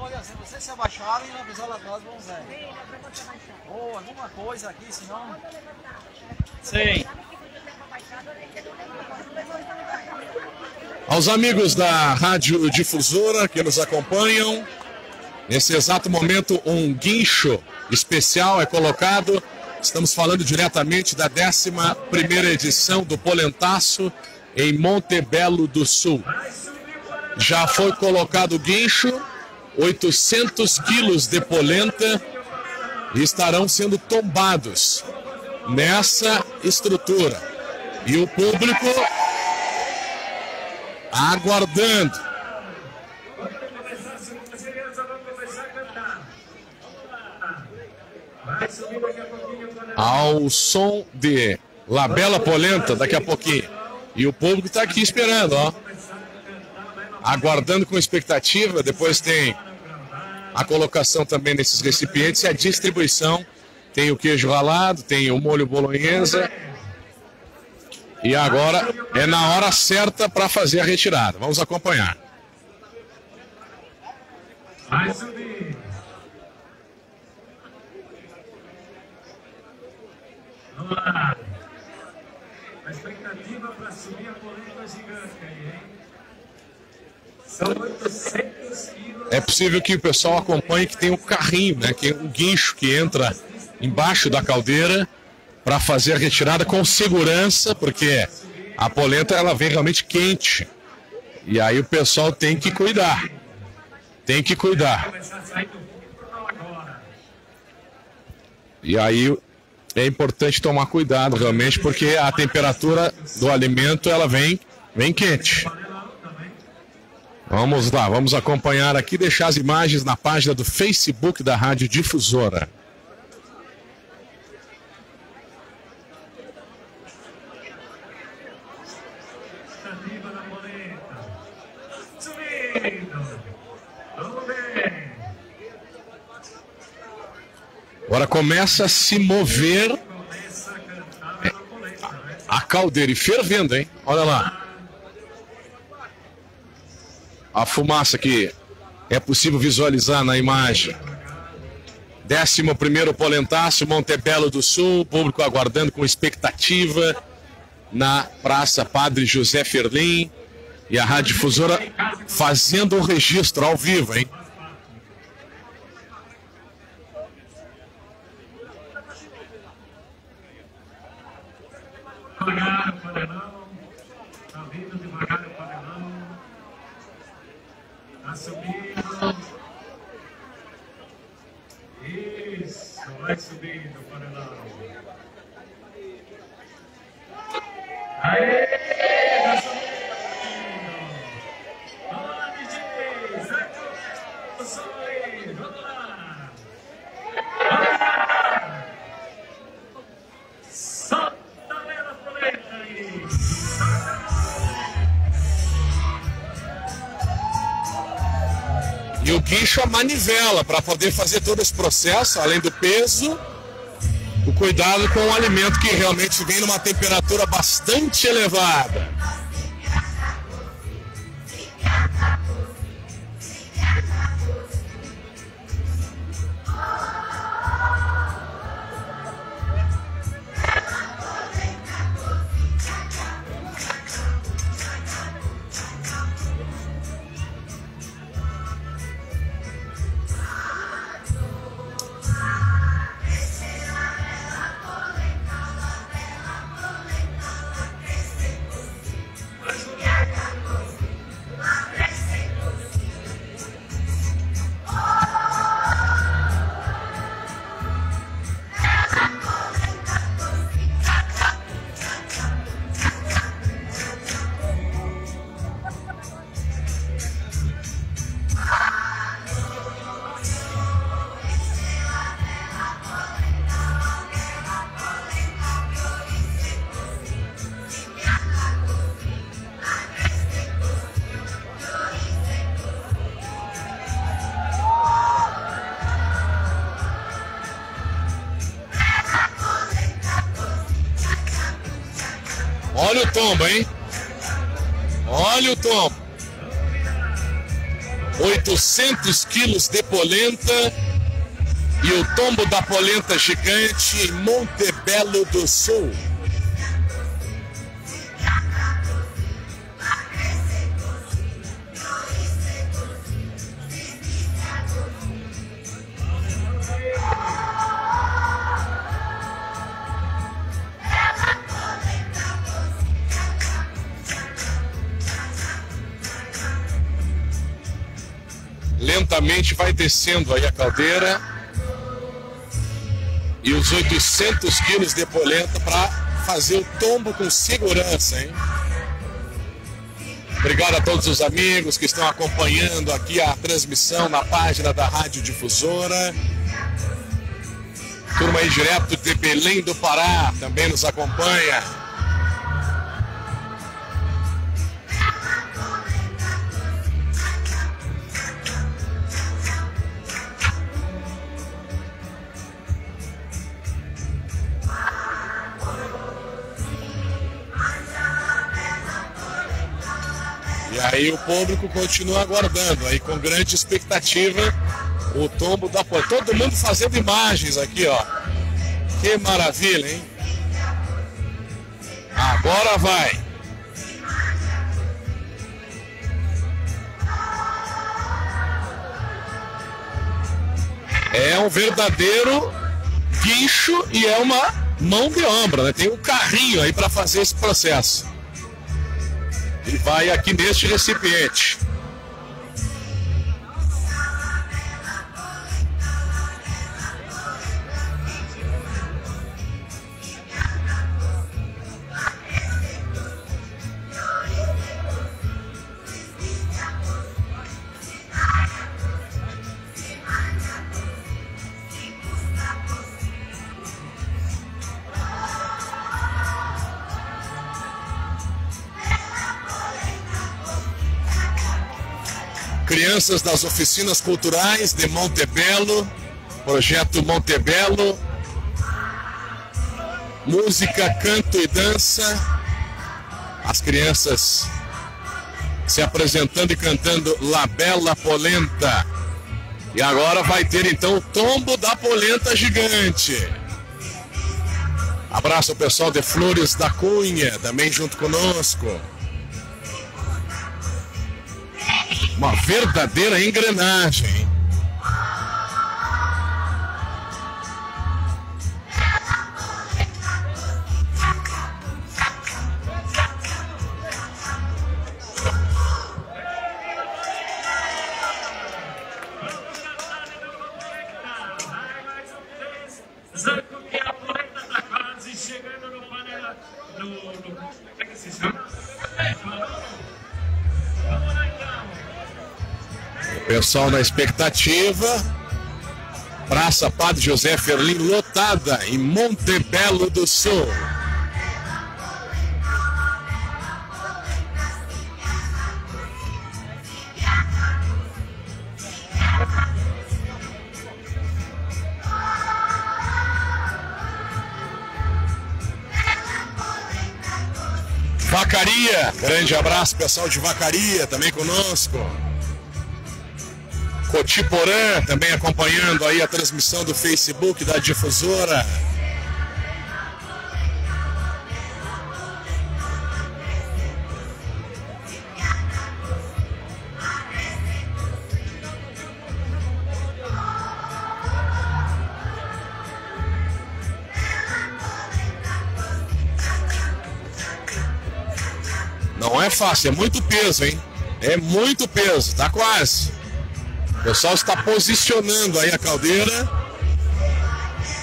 Olha, se vocês se abaixarem, na visão lá atrás vão ver. Ou alguma coisa aqui, senão. Sim. Aos amigos da Rádio Difusora que nos acompanham, nesse exato momento um guincho especial é colocado. Estamos falando diretamente da 11 primeira edição do Polentaço em Montebello do Sul. Já foi colocado guincho, 800 quilos de polenta estarão sendo tombados nessa estrutura. E o público aguardando. Ao som de La Bela Polenta, daqui a pouquinho. E o público está aqui esperando, ó. Aguardando com expectativa. Depois tem a colocação também nesses recipientes e a distribuição. Tem o queijo ralado, tem o molho bolonhesa. E agora é na hora certa para fazer a retirada. Vamos acompanhar. Vai subir. Vamos lá. A expectativa para subir a polenta gigante aí, hein? São 800 quilos. É possível que o pessoal acompanhe que tem um carrinho, né? Que é um guincho que entra embaixo da caldeira para fazer a retirada com segurança, porque a polenta ela vem realmente quente. E aí o pessoal tem que cuidar. Tem que cuidar. E aí é importante tomar cuidado realmente, porque a temperatura do alimento ela vem, vem quente. Vamos lá, vamos acompanhar aqui, deixar as imagens na página do Facebook da Rádio Difusora. Expectativa da polenta. Subindo. Vamos ver. Agora começa a se mover Começa a caldeira e fervendo, hein? Olha lá. A fumaça que é possível visualizar na imagem. 11 primeiro Polentaço, Montebello do Sul, público aguardando com expectativa na Praça Padre José Ferlim e a Rádio Difusora fazendo o registro ao vivo, hein? Devagar o panelão. Tá vindo devagar o panelão. Tá subindo. Isso, vai subindo o panelão. Guincho a manivela para poder fazer todo esse processo, além do peso, o cuidado com o alimento que realmente vem numa temperatura bastante elevada. Olha o tombo, hein? Olha o tombo. 800 quilos de polenta e o tombo da polenta gigante em Montebello do Sul. Lentamente vai descendo aí a caldeira e os 800 quilos de polenta para fazer o tombo com segurança, hein? Obrigado a todos os amigos que estão acompanhando aqui a transmissão na página da Rádio Difusora. Turma aí direto de Belém do Pará também nos acompanha. Aí o público continua aguardando, aí com grande expectativa, o tombo da polenta. Todo mundo fazendo imagens aqui, ó. Que maravilha, hein? Agora vai. É um verdadeiro guincho e é uma mão de obra, né? Tem um carrinho aí para fazer esse processo. E vai aqui neste recipiente. Das oficinas culturais de Montebello, projeto Montebello, música, canto e dança. As crianças se apresentando e cantando La Bella Polenta. E agora vai ter então o tombo da polenta gigante. Abraço ao pessoal de Flores da Cunha, também junto conosco. Uma verdadeira engrenagem. Pessoal na expectativa. Praça Padre José Ferlim lotada em Montebello do Sul. Vacaria, grande abraço pessoal de Vacaria também conosco. Cotiporã também acompanhando aí a transmissão do Facebook da difusora. Não é fácil, é muito peso, hein? É muito peso, tá quase. O pessoal está posicionando aí a caldeira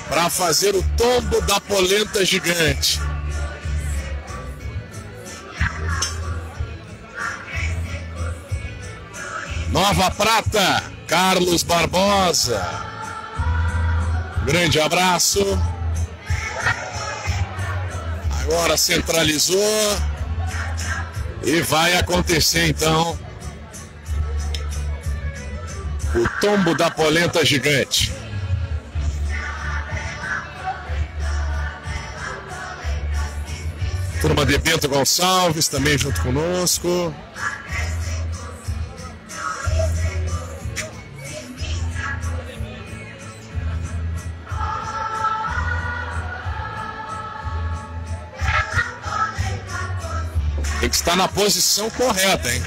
para fazer o tombo da polenta gigante. Nova Prata, Carlos Barbosa. Grande abraço. Agora centralizou. E vai acontecer então o tombo da polenta gigante. Turma de Bento Gonçalves também junto conosco. Tem que estar na posição correta, hein?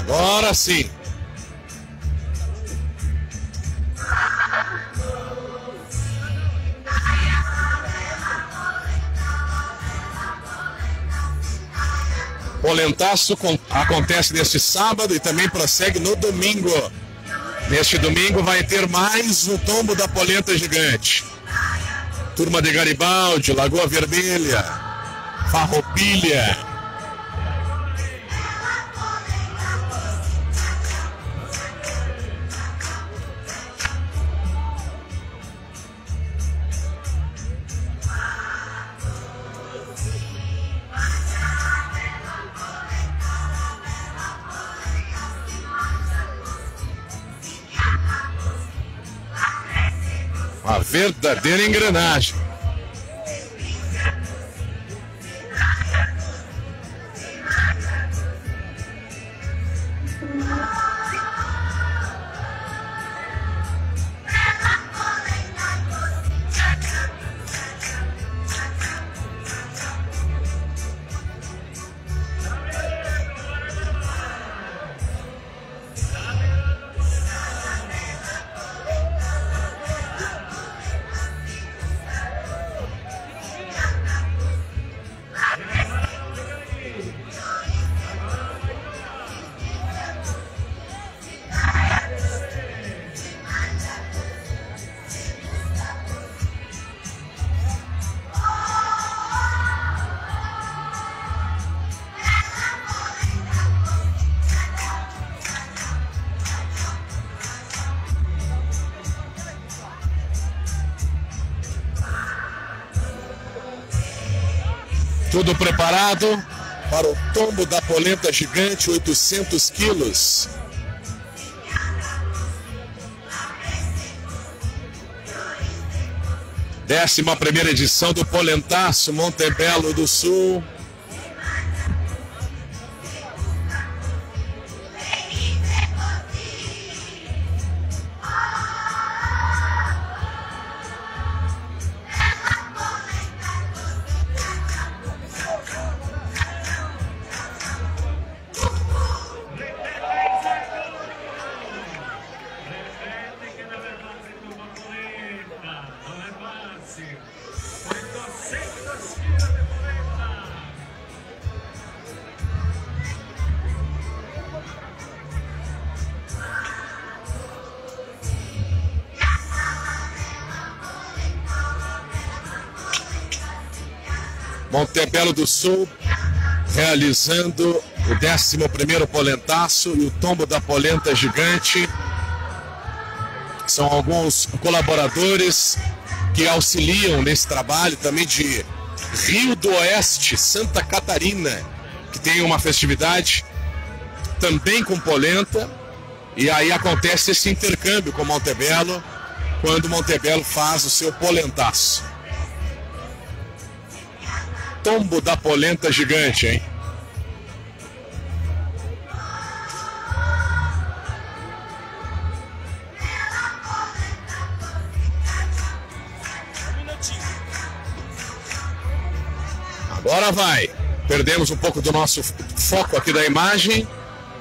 Agora sim. Polentaço acontece neste sábado e também prossegue no domingo. Neste domingo vai ter mais um tombo da polenta gigante. Turma de Garibaldi, Lagoa Vermelha, Farroupilha. Uma verdadeira engrenagem. Tudo preparado para o tombo da polenta gigante, 800 quilos. Décima primeira edição do Polentaço Montebello do Sul. Montebello do Sul realizando o 11º polentaço e o tombo da polenta gigante. São alguns colaboradores que auxiliam nesse trabalho também de Rio do Oeste, Santa Catarina, que tem uma festividade também com polenta. E aí acontece esse intercâmbio com Montebello, quando Montebello faz o seu polentaço. Tombo da polenta gigante, hein? Agora vai. Perdemos um pouco do nosso foco aqui da imagem.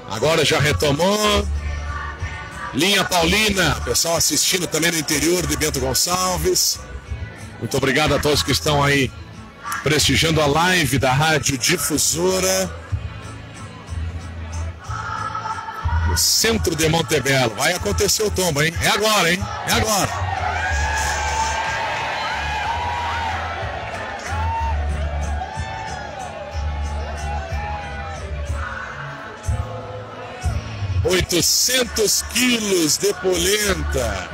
Agora já retomou. Linha Paulina, pessoal assistindo também no interior de Bento Gonçalves. Muito obrigado a todos que estão aí prestigiando a live da Rádio Difusora. No centro de Montebello. Vai acontecer o tombo, hein? É agora, hein? É agora. Oitocentos quilos de polenta.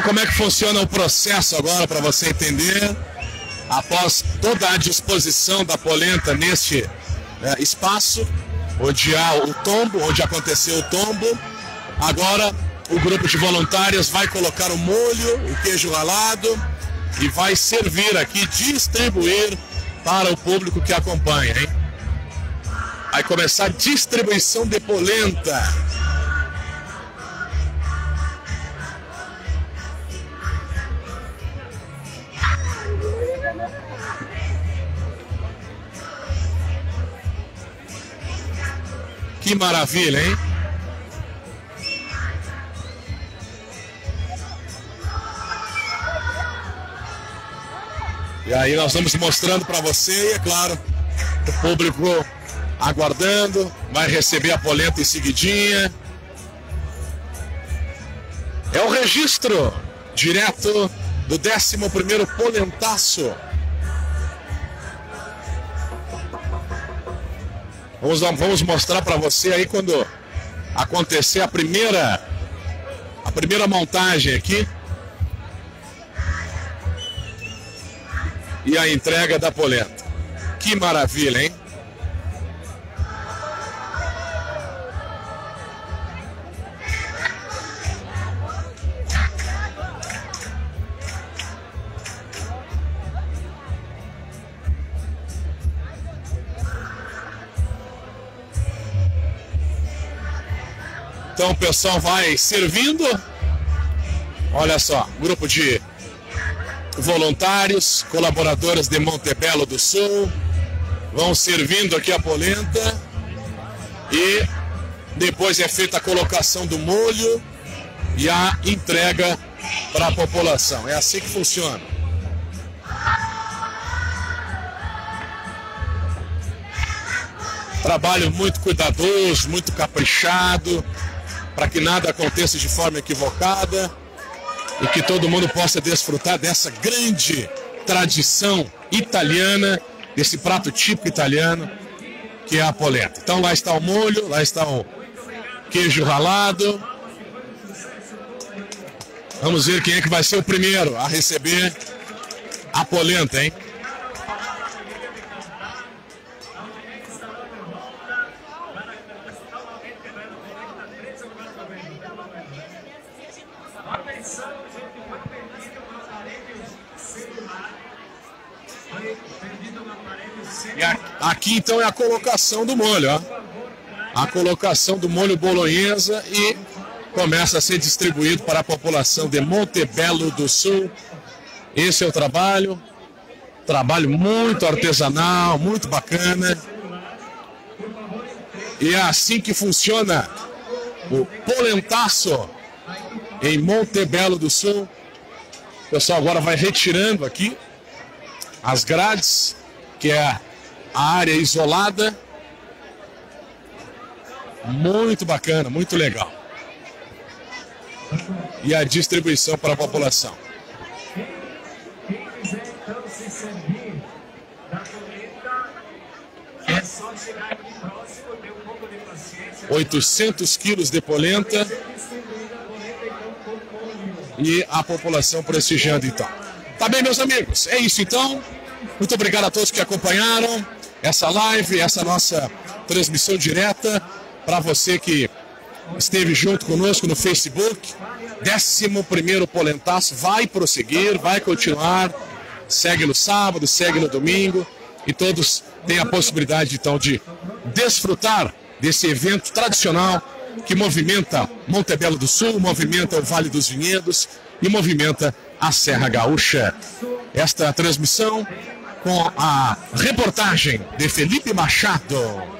Então, como é que funciona o processo agora para você entender? Após toda a disposição da polenta neste eh, espaço, onde há o tombo, onde aconteceu o tombo, agora o grupo de voluntários vai colocar o molho, o queijo ralado e vai servir aqui, distribuir para o público que acompanha, hein? Vai começar a distribuição de polenta. Que maravilha, hein? E aí nós vamos mostrando para você e é claro, o público aguardando, vai receber a polenta em seguidinha. É o registro direto do 11º polentaço. Vamos, vamos mostrar para você aí quando acontecer a primeira a primeira montagem aqui. E a entrega da polenta. Que maravilha, hein? Então o pessoal vai servindo. Olha só, grupo de voluntários, colaboradores de Montebello do Sul, vão servindo aqui a polenta e depois é feita a colocação do molho e a entrega para a população. É assim que funciona. Trabalho muito cuidadoso, muito caprichado, para que nada aconteça de forma equivocada e que todo mundo possa desfrutar dessa grande tradição italiana, desse prato típico italiano, que é a polenta. Então lá está o molho, lá está o queijo ralado. Vamos ver quem é que vai ser o primeiro a receber a polenta, hein? Atenção, gente, foi perdido um aparelho celular. Foi perdido um aparelho E celular. a- aqui então é a colocação do molho, ó. A colocação do molho bolonhesa e começa a ser distribuído para a população de Montebello do Sul. Esse é o trabalho, trabalho muito artesanal, muito bacana. E é assim que funciona o polentaço em Montebello do Sul. O pessoal agora vai retirando aqui as grades, que é a área isolada. Muito bacana, muito legal. E a distribuição para a população. É só chegar aqui próximo, ter um pouco de paciência. 800 quilos de polenta e a população prestigiando então. Tá bem, meus amigos? É isso então. Muito obrigado a todos que acompanharam essa live, essa nossa transmissão direta. Para você que esteve junto conosco no Facebook, 11 Polentaço vai prosseguir, vai continuar. Segue no sábado, segue no domingo e todos têm a possibilidade então de desfrutar desse evento tradicional que movimenta Montebello do Sul, movimenta o Vale dos Vinhedos e movimenta a Serra Gaúcha. Esta transmissão com a reportagem de Felipe Machado.